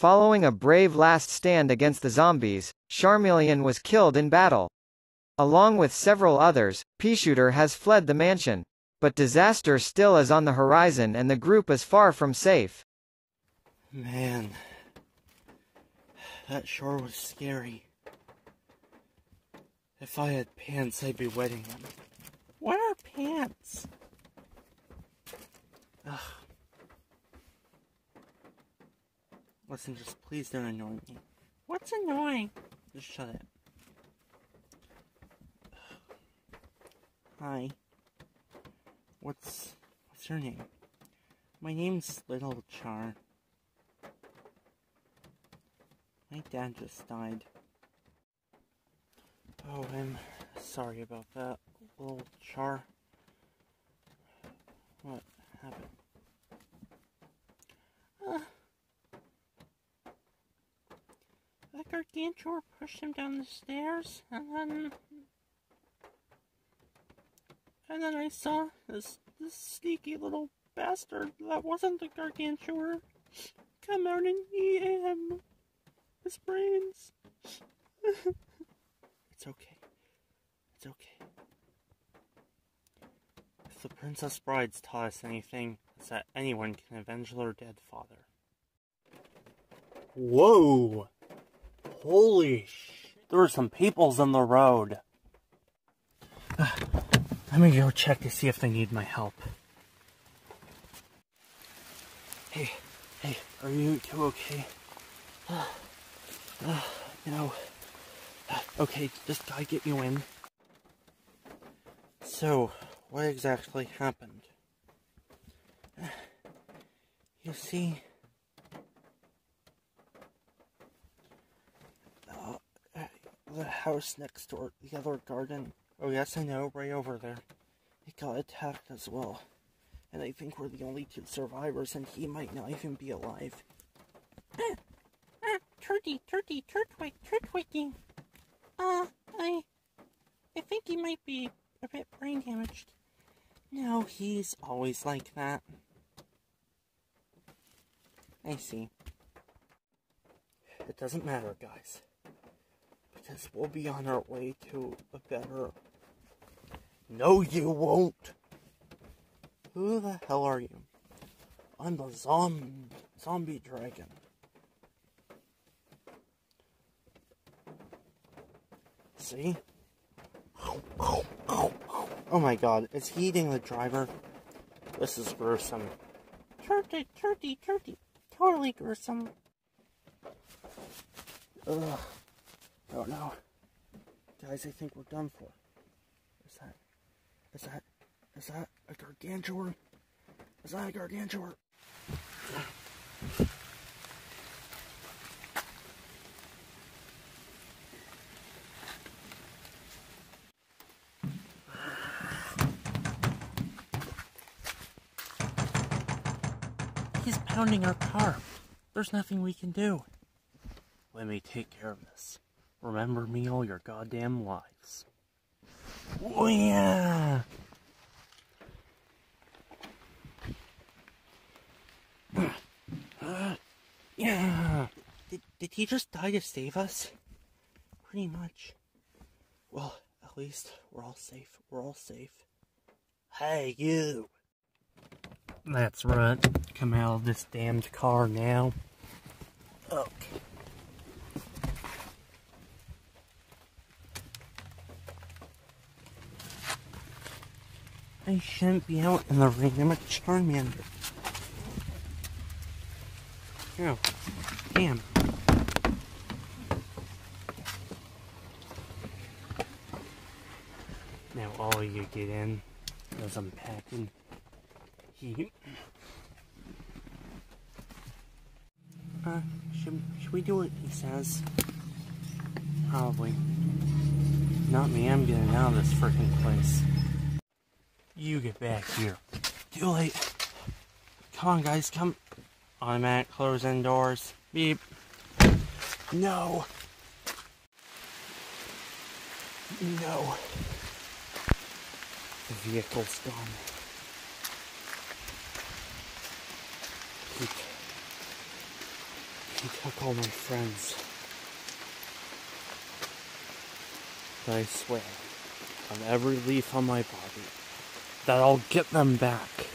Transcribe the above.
Following a brave last stand against the zombies, Charmeleon was killed in battle. Along with several others, Peashooter has fled the mansion. But disaster still is on the horizon and the group is far from safe. Man, that sure was scary. If I had pants, I'd be wetting them. What are pants? Just please don't annoy me. What's annoying? Just shut it. Hi. What's what's your name? My name's Little Char. My dad just died. Oh, I'm sorry about that, Little Char. What happened? Uh, gargantuar pushed him down the stairs, and then and then I saw this this sneaky little bastard that wasn't the gargantuar come out and eat him. His brains. it's okay. It's okay. If the Princess Bride's taught us anything, it's that anyone can avenge their dead father. Whoa! Holy sh! There are some peoples on the road. Let me go check to see if they need my help. Hey, hey, are you two okay? Uh, uh, you know, uh, okay, just gotta get you in. So, what exactly happened? You see, the house next door, the other garden, Oh, yes, I know, right over there. It got attacked as well. And I think we're the only two survivors, and he might not even be alive. Ah, ah, Turdy, Turdy, Turtwig, Turtwiggy. Uh, I... I think he might be a bit brain damaged. No, he's always like that. I see. It doesn't matter, guys. Because we'll be on our way to a better no, you won't. Who the hell are you? I'm the zom zombie dragon. See? Oh my god, is he eating the driver? This is gruesome. Turkey, turkey, turkey. Totally gruesome. Ugh. Oh no. Guys, I think we're done for. Is that, is that, is that a gargantuar? Is that a gargantuar? He's pounding our car. There's nothing we can do. Let me take care of this. Remember me all your goddamn lives. Oh yeah. Yeah. Did, did he just die to save us? Pretty much. Well, at least we're all safe. We're all safe. Hey, you. That's right. Come out of this damned car now. Okay. I shouldn't be out in the rain. I'm a Charmander. Oh, damn. Now all you get in as I'm packing heat. Uh, should, should we do what he says? Probably. Not me, I'm getting out of this freaking place. You get back here. Too late. Come on, guys, come. Automatic close indoors. Beep. No. No. The vehicle's gone. He, He took all my friends. But I swear, on every leaf on my body, that I'll get them back.